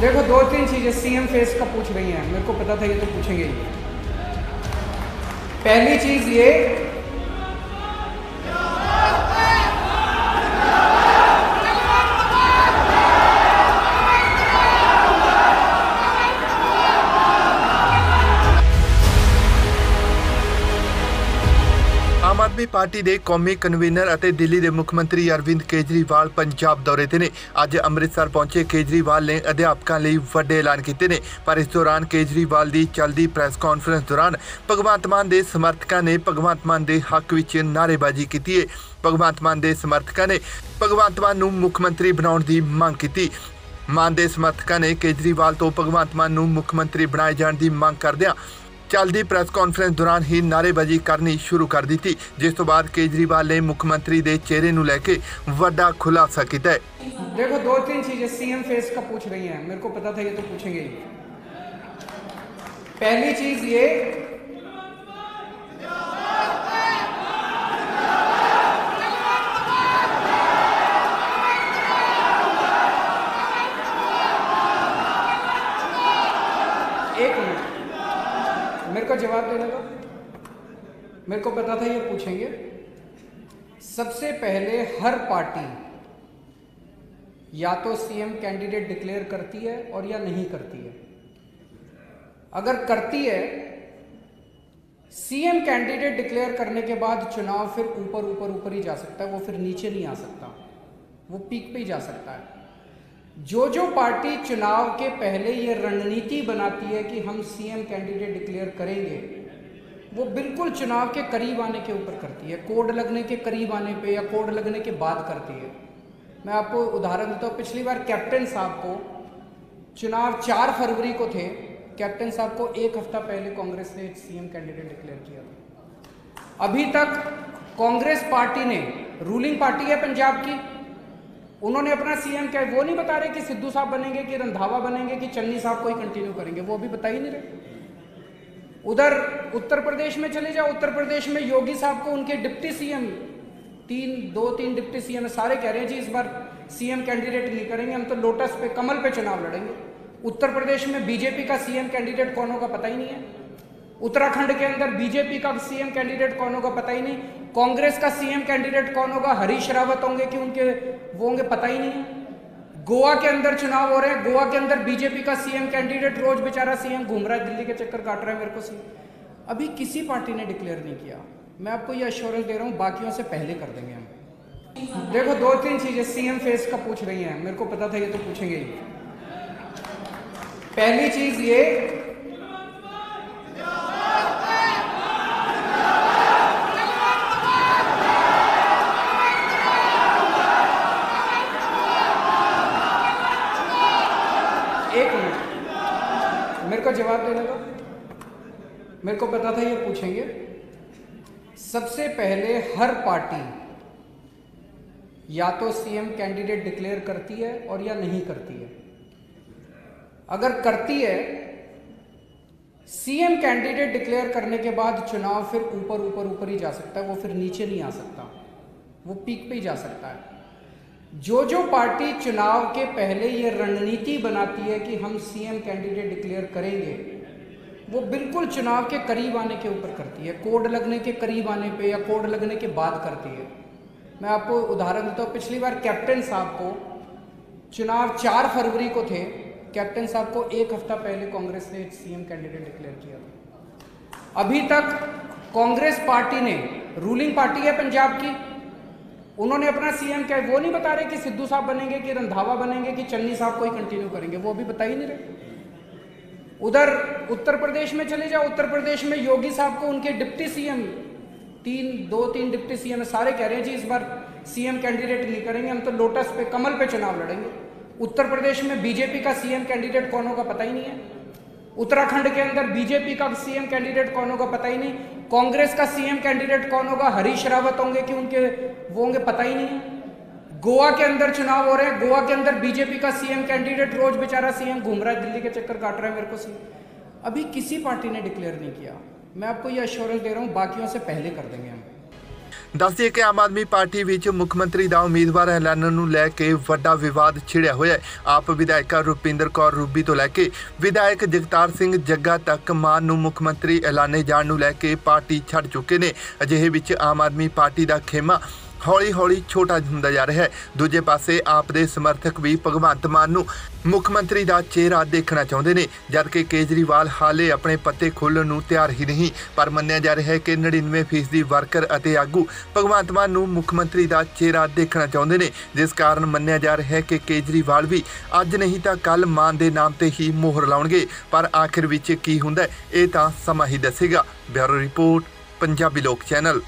देखो, दो तीन चीज़ें सीएम फेस का पूछ रही हैं। मेरे को पता था ये तो पूछेंगे पहली चीज़ ये ਆਦਮੀ ਪਾਰਟੀ ਦੇ ਕੌਮੀ ਕਨਵੀਨਰ ਅਤੇ ਦਿੱਲੀ ਦੇ ਮੁੱਖ ਮੰਤਰੀ ਅਰਵਿੰਦ ਕੇਜਰੀਵਾਲ ਪੰਜਾਬ ਦੌਰੇ ਤੇ ਨੇ। ਅੱਜ ਅੰਮ੍ਰਿਤਸਰ ਪਹੁੰਚੇ ਕੇਜਰੀਵਾਲ ਨੇ ਅਧਿਆਪਕਾਂ ਲਈ ਵੱਡੇ ਐਲਾਨ ਕੀਤੇ ਨੇ। ਪਰ ਇਸ ਦੌਰਾਨ ਕੇਜਰੀਵਾਲ ਦੀ ਚੱਲਦੀ ਪ੍ਰੈਸ ਕਾਨਫਰੰਸ ਦੌਰਾਨ ਭਗਵੰਤ ਮਾਨ ਦੇ ਸਮਰਥਕਾਂ ਨੇ ਭਗਵੰਤ ਮਾਨ ਦੇ ਹੱਕ ਵਿੱਚ ਨਾਅਰੇਬਾਜ਼ੀ ਕੀਤੀ ਹੈ ਭਗਵੰਤ ਮਾਨ ਦੇ ਸਮਰਥਕਾਂ ਨੇ ਭਗਵੰਤ ਮਾਨ ਨੂੰ ਮੁੱਖ ਮੰਤਰੀ ਬਣਾਉਣ ਦੀ ਮੰਗ ਕੀਤੀ। ਮਾਨ ਦੇ ਸਮਰਥਕਾਂ ਨੇ ਕੇਜਰੀਵਾਲ ਤੋਂ ਭਗਵੰਤ ਮਾਨ ਨੂੰ ਮੁੱਖ ਮੰਤਰੀ ਬਣਾਏ ਜਾਣ ਦੀ ਮੰਗ ਕਰਦਿਆਂ ਚੱਲਦੀ ਪ੍ਰੈਸ ਕਾਨਫਰੰਸ ਦੌਰਾਨ ਹੀ ਨਾਅਰੇਬਾਜ਼ੀ ਕਰਨੀ ਸ਼ੁਰੂ ਕਰ ਦਿੱਤੀ ਜਿਸ ਤੋਂ ਬਾਅਦ ਕੇਜਰੀਵਾਲ ਨੇ ਮੁੱਖ ਮੰਤਰੀ ਦੇ ਚਿਹਰੇ ਨੂੰ ਲੈ ਕੇ ਵੱਡਾ ਖੁਲਾਸਾ ਕੀਤਾ ਹੈ देखो दो तीन चीजें सीएम फेस का पूछ रही हैं मेरे को पता था ये तो पूछेंगे ही पहली चीज ये को जवाब देने का मेरे को पता था, ये पूछेंगे। सबसे पहले हर पार्टी या तो सीएम कैंडिडेट डिक्लेयर करती है और या नहीं करती है। अगर करती है सीएम कैंडिडेट डिक्लेयर करने के बाद चुनाव फिर ऊपर ऊपर ऊपर ही जा सकता है, वो फिर नीचे नहीं आ सकता। वो पीक पे ही जा सकता है। जो जो पार्टी चुनाव के पहले ये रणनीति बनाती है कि हम सीएम कैंडिडेट डिक्लेयर करेंगे, वो बिल्कुल चुनाव के करीब आने के ऊपर करती है। कोड लगने के करीब आने पे या कोड लगने के बाद करती है। मैं आपको उदाहरण देता हूँ। पिछली बार कैप्टन साहब को चुनाव चार फरवरी को थे। कैप्टन साहब को एक हफ़्ता पहले कांग्रेस ने सीएम कैंडिडेट डिक्लेयर किया था। अभी तक कांग्रेस पार्टी ने रूलिंग पार्टी है पंजाब की उन्होंने अपना सीएम क्या वो नहीं बता रहे कि सिद्धू साहब बनेंगे, कि रंधावा बनेंगे, कि चन्नी साहब को ही कंटिन्यू करेंगे। वो अभी बता ही नहीं रहे। उधर उत्तर प्रदेश में चले जाओ। उत्तर प्रदेश में योगी साहब को उनके डिप्टी सीएम तीन, दो, तीन डिप्टी सीएम सारे कह रहे हैं, जी, इस बार सीएम कैंडिडेट नहीं करेंगे। हम तो लोटस पे, कमल पे चुनाव लड़ेंगे। उत्तर प्रदेश में बीजेपी का सीएम कैंडिडेट कौन होगा पता ही नहीं है। उत्तराखंड के अंदर बीजेपी का सीएम कैंडिडेट कौन होगा पता ही नहीं। कांग्रेस का सीएम कैंडिडेट कौन होगा? हरीश रावत होंगे कि उनके, वो होंगे पता ही नहीं। गोवा के अंदर चुनाव हो रहे हैं। गोवा के अंदर बीजेपी का सीएम कैंडिडेट रोज बेचारा सीएम घूम रहा है, दिल्ली के चक्कर काट रहा है मेरे को सीएम। अभी किसी पार्टी ने डिक्लेयर नहीं किया। मैं आपको ये अश्योरेंस दे रहा हूँ, बाकियों से पहले कर देंगे हम। देखो, दो तीन चीज़ें सीएम फेस का पूछ रही हैं। मेरे को पता था ये तो पूछेंगे ही। पहली चीज़ ये एक मिनट। मेरे को जवाब देने दो। मेरे को पता था ये पूछेंगे। सबसे पहले हर पार्टी या तो सीएम कैंडिडेट डिक्लेयर करती है और या नहीं करती है। अगर करती है सीएम कैंडिडेट डिक्लेयर करने के बाद चुनाव फिर ऊपर ऊपर ऊपर ही जा सकता है, वो फिर नीचे नहीं आ सकता। वो पीक पे ही जा सकता है। जो जो पार्टी चुनाव के पहले ये रणनीति बनाती है कि हम सीएम कैंडिडेट डिक्लेयर करेंगे, वो बिल्कुल चुनाव के करीब आने के ऊपर करती है। कोड लगने के करीब आने पे या कोड लगने के बाद करती है। मैं आपको उदाहरण देता हूँ, पिछली बार कैप्टन साहब को चुनाव चार फरवरी को थे, कैप्टन साहब को एक हफ़्ता पहले कांग्रेस ने सीएम कैंडिडेट डिक्लेयर किया था। अभी तक कांग्रेस पार्टी ने रूलिंग पार्टी है पंजाब की उन्होंने अपना सीएम क्या वो नहीं बता रहे कि सिद्धू साहब बनेंगे, कि रंधावा बनेंगे, कि चन्नी साहब को ही कंटिन्यू करेंगे। वो अभी बता ही नहीं रहे। उधर उत्तर प्रदेश में चले जाओ। उत्तर प्रदेश में योगी साहब को उनके डिप्टी सीएम तीन, दो, तीन डिप्टी सीएम सारे कह रहे हैं, जी, इस बार सीएम कैंडिडेट नहीं करेंगे। हम तो लोटस पे, कमल पे चुनाव लड़ेंगे। उत्तर प्रदेश में बीजेपी का सीएम कैंडिडेट कौन होगा पता ही नहीं है। उत्तराखंड के अंदर बीजेपी का सीएम कैंडिडेट कौन होगा पता ही नहीं। कांग्रेस का सीएम कैंडिडेट कौन होगा? हरीश रावत होंगे कि उनके, वो होंगे पता ही नहीं। गोवा के अंदर चुनाव हो रहे हैं। गोवा के अंदर बीजेपी का सीएम कैंडिडेट रोज बेचारा सीएम घूम रहा है, दिल्ली के चक्कर काट रहा है मेरे को सीएम। अभी किसी पार्टी ने डिक्लेयर नहीं किया। मैं आपको ये अश्योरेंस दे रहा हूँ, बाकियों से पहले कर देंगे हम। ਦੱਸਦੀਏ ਕਿ ਆਮ ਆਦਮੀ ਪਾਰਟੀ ਵਿੱਚ ਮੁੱਖ ਮੰਤਰੀ ਦਾ ਉਮੀਦਵਾਰ ਐਲਾਨਣ ਨੂੰ ਲੈ ਕੇ ਵੱਡਾ ਵਿਵਾਦ ਛਿੜਿਆ ਹੋਇਆ ਹੈ। ਆਪ ਵਿਧਾਇਕਾ ਰੁਪਿੰਦਰ ਕੌਰ ਰੂਬੀ ਤੋਂ ਲੈ ਕੇ ਵਿਧਾਇਕ ਜਗਤਾਰ ਸਿੰਘ ਜੱਗਾ ਤੱਕ ਮਾਨ ਨੂੰ ਮੁੱਖ ਮੰਤਰੀ ਐਲਾਨੇ ਜਾਣ ਨੂੰ ਲੈ ਕੇ ਪਾਰਟੀ ਛੱਡ ਚੁੱਕੇ ਨੇ। ਅਜਿਹੇ ਵਿੱਚ ਆਮ ਆਦਮੀ ਪਾਰਟੀ ਦਾ ਖੇਮਾ ਹੌਲੀ-ਹੌਲੀ ਛੋਟਾ ਹੁੰਦਾ ਜਾ ਰਿਹਾ ਹੈ। ਦੂਜੇ ਪਾਸੇ ਆਪ ਦੇ ਸਮਰਥਕ ਵੀ ਭਗਵੰਤ ਮਾਨ ਨੂੰ ਮੁੱਖ ਮੰਤਰੀ ਦਾ ਚਿਹਰਾ ਦੇਖਣਾ ਚਾਹੁੰਦੇ ਨੇ, ਜਦਕਿ ਕੇਜਰੀਵਾਲ ਹਾਲੇ ਆਪਣੇ ਪੱਤੇ ਖੋਲ੍ਹਣ ਨੂੰ ਤਿਆਰ ਹੀ ਨਹੀਂ। ਪਰ ਮੰਨਿਆ ਜਾ ਰਿਹਾ ਹੈ ਕਿ 99% ਵਰਕਰ ਅਤੇ ਆਗੂ ਭਗਵੰਤ ਮਾਨ ਨੂੰ ਮੁੱਖ ਮੰਤਰੀ ਦਾ ਚਿਹਰਾ ਦੇਖਣਾ ਚਾਹੁੰਦੇ ਨੇ, ਜਿਸ ਕਾਰਨ ਮੰਨਿਆ ਜਾ ਰਿਹਾ ਹੈ ਕਿ ਕੇਜਰੀਵਾਲ ਵੀ ਅੱਜ ਨਹੀਂ ਤਾਂ ਕੱਲ ਮਾਨ ਦੇ ਨਾਮ ਤੇ ਹੀ ਮੋਹਰ ਲਾਉਣਗੇ। ਪਰ ਆਖਿਰ ਵਿੱਚ ਕੀ ਹੁੰਦਾ ਇਹ ਤਾਂ ਸਮਾਂ ਹੀ ਦੱਸੇਗਾ। ਬਿਊਰੋ ਰਿਪੋਰਟ, ਪੰਜਾਬੀ ਲੋਕ ਚੈਨਲ।